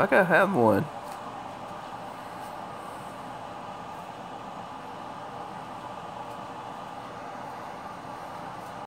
I gotta have one.